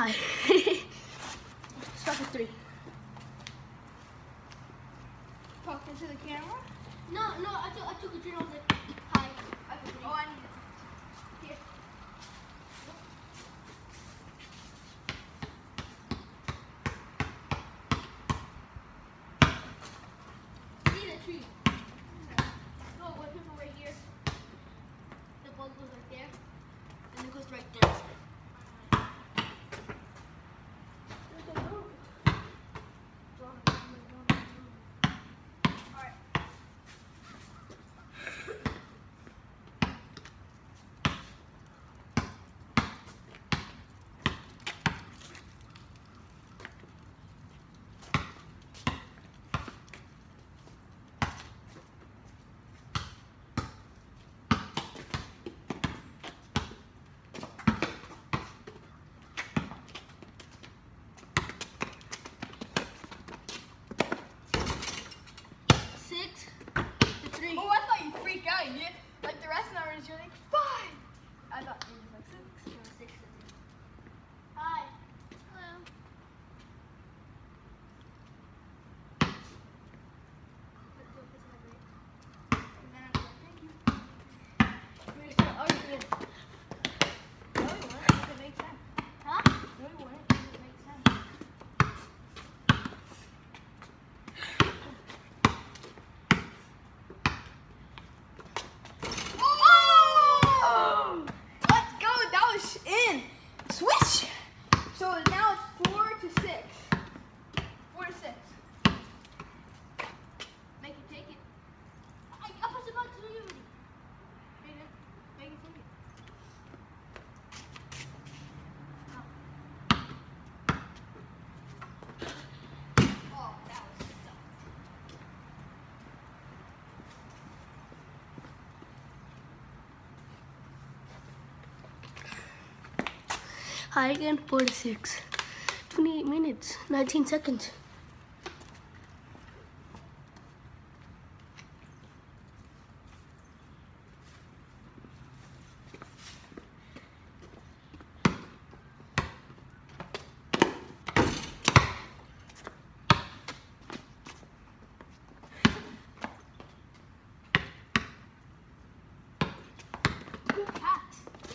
Hi. Start with three. Talking to the camera? No, no, I took, I took a drink. I was like, hi. I took a drink. Oh, I need it. Here. See the tree. Hi again, six. 28 minutes, 19 seconds.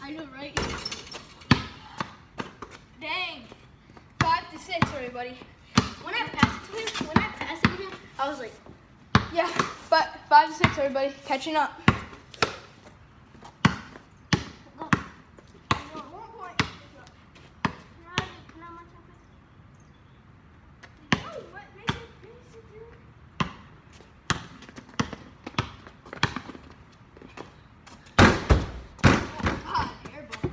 I know, right? Dang. Five to six, everybody. When I passed it to him, when I passed it to him, I was like, Yeah, but five to six, everybody. Catching up. go. One point. Can I, can I match up Oh, what? Make it, make it do. Oh, God, airball.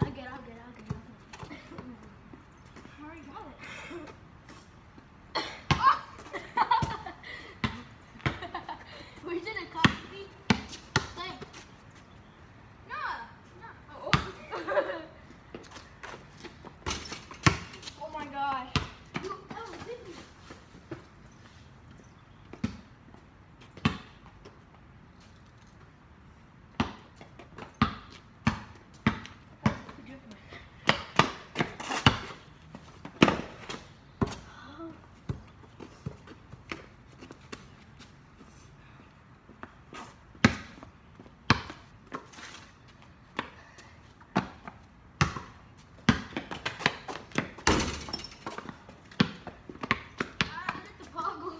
I'll get it, I'll get it, I'll get it. I'll get it. I already got it. We're gonna copy. Thank. Nah, nah. Oh. oh my God. You, that was big. Ah, let the ball go.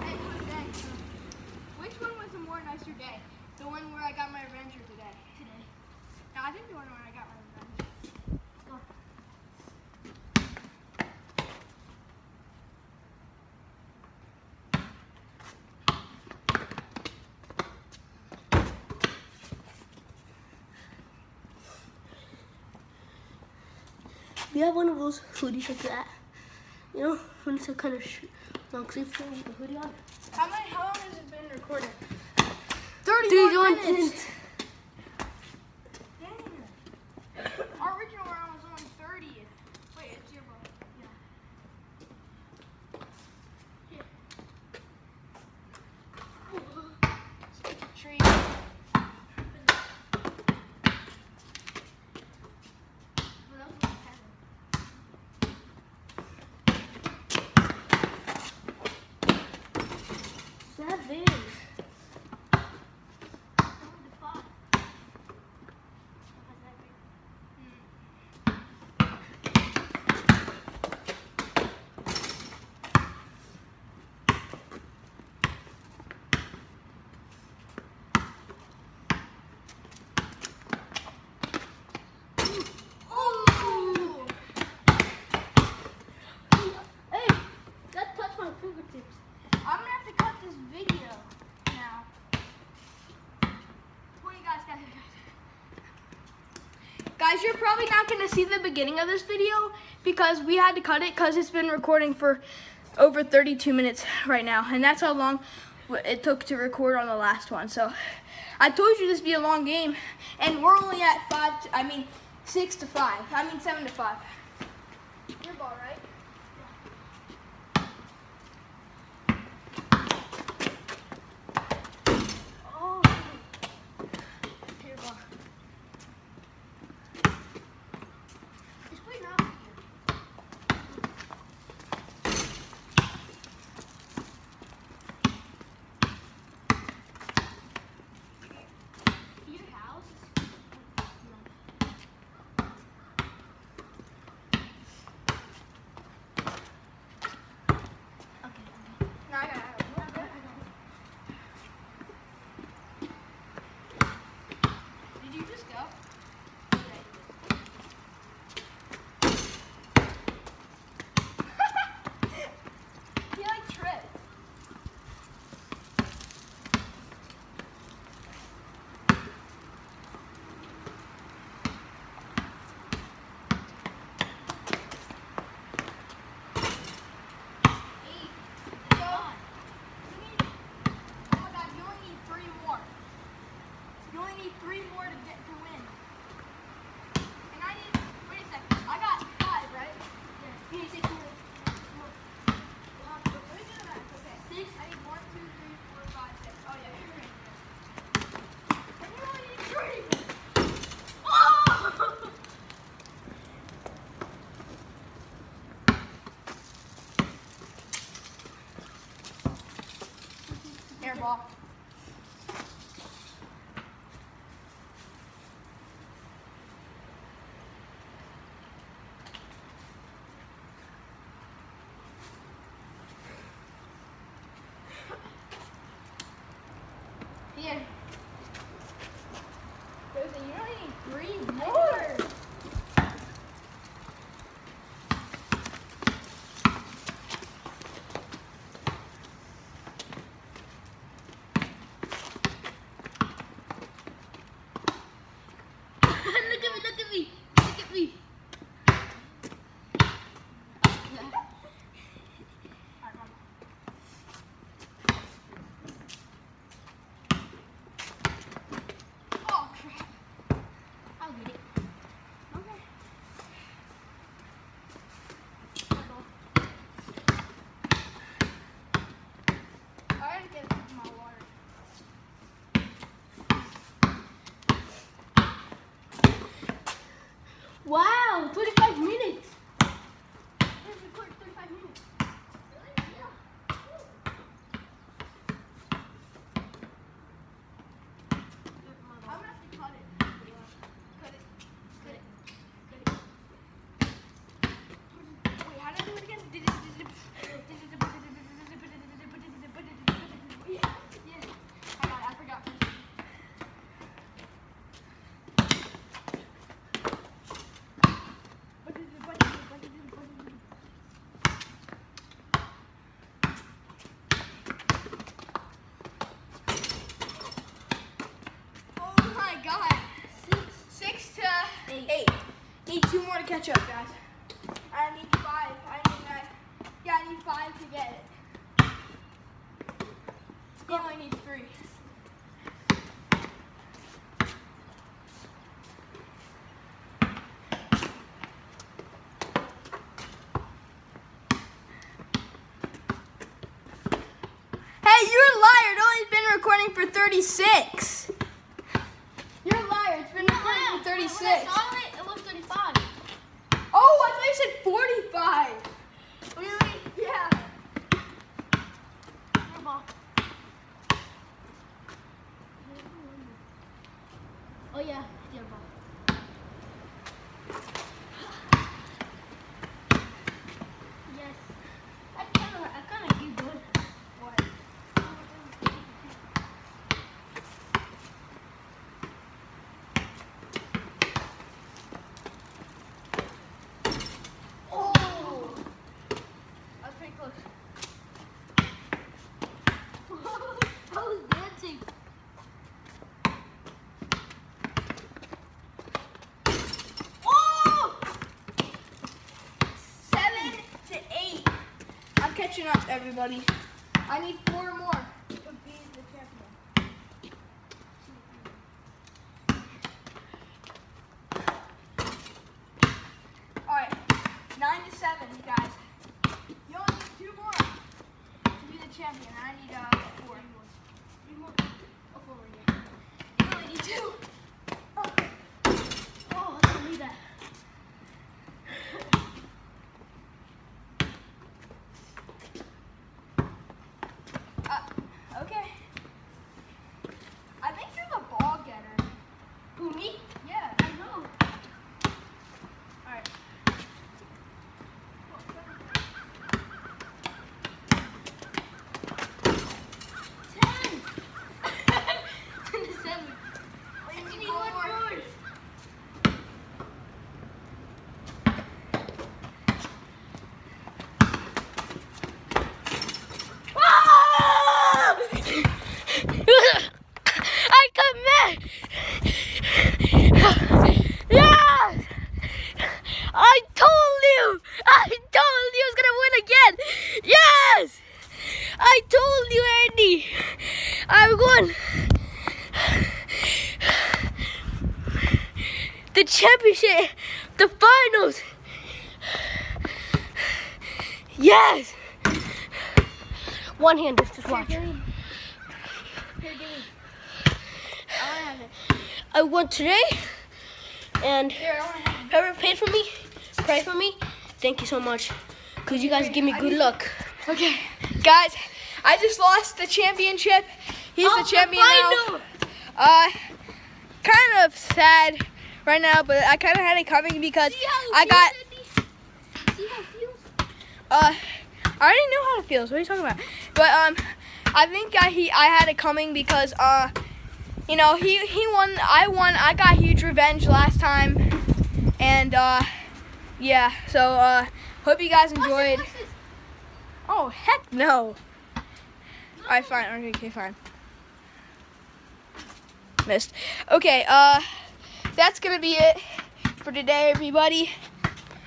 Hey, one day. Which one was a more nicer day? The one where I got my revenge today? Today. No, I think the one where I got my revenge. Go. Oh. Do you have one of those hoodies like that? You know, when it's a kind of long sleeve thing with a hoodie on? really don't. going to see the beginning of this video because we had to cut it because it's been recording for over 32 minutes right now. And that's how long it took to record on the last one. So I told you this would be a long game. And we're only at five, to, I mean, six to five. I mean, seven to five. we need three more. Recording for 36. You're a liar. It's been recording for 36. When I saw it, it was 35. Oh, I thought you said 45. Really? Yeah. Your ball. Oh yeah, your ball. Yes. I kind of, I kind of do good. What? Oh! That's pretty close. I was dancing. Oh! Seven to eight. I'm catching up, everybody. I need four more to be the champion. All right, nine to seven, you guys. You only need two more to be the champion. I need uh, four. Three more. Oh, four right here. You only need two. Oh, I don't need that. Uh, okay. I think you're the ball getter. Who, me? Yeah. I know. All right. Ten. Ten to seven. I need need one one more. more. Ah! I come back. Yes! I told you! I told you I was gonna win again! Yes! I told you, Andy! I won! The championship! The finals! Yes! One hand, just watch. Here, give me. I want to have. I won today, and Here, I want to have it. whoever paid for me, pray for me. Thank you so much, cause you guys give me good luck. Okay. Guys, I just lost the championship. He's Oh, the champion I now. Uh, kind of sad right now, but I kind of had it coming because See how it I got, feels, Andy? See how it feels? uh, I already know how it feels. What are you talking about? But, um, I think I, he, I had it coming because, uh, you know, he, he won, I won, I got huge revenge last time. And, uh, yeah, so, uh, hope you guys enjoyed. Oh, heck no. Alright, fine. Okay, fine. Missed. Okay, uh, that's gonna be it for today, everybody.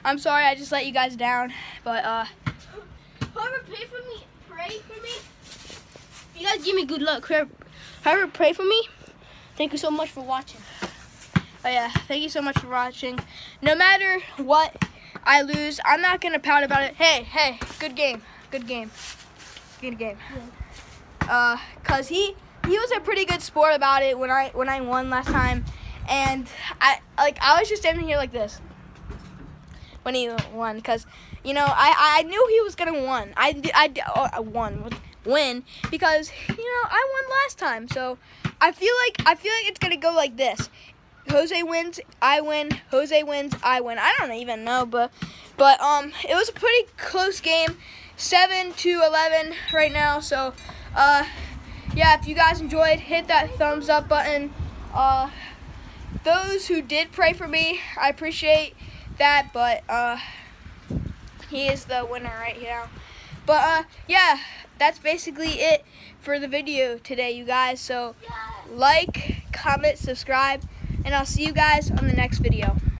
I'm sorry I just let you guys down, but, uh, Whoever pray for me, pray for me. You guys give me good luck. Whoever, whoever pray for me, thank you so much for watching. oh yeah, thank you so much for watching. No matter what I lose, I'm not gonna pout about it. Hey, hey, good game. Good game. Good game. Uh, cause he he was a pretty good sport about it when I when I won last time, and I like I was just standing here like this when he won, cause you know I I knew he was gonna win. I I oh, I won win because you know I won last time, so I feel like I feel like it's gonna go like this. Jose wins, I win. Jose wins, I win. I don't even know, but but um, it was a pretty close game, seven to eleven right now. So, uh, yeah, if you guys enjoyed, hit that thumbs up button. Uh, those who did pray for me, I appreciate that. But uh, he is the winner right now. But uh, yeah, that's basically it for the video today, you guys. So like, comment, subscribe, and I'll see you guys on the next video.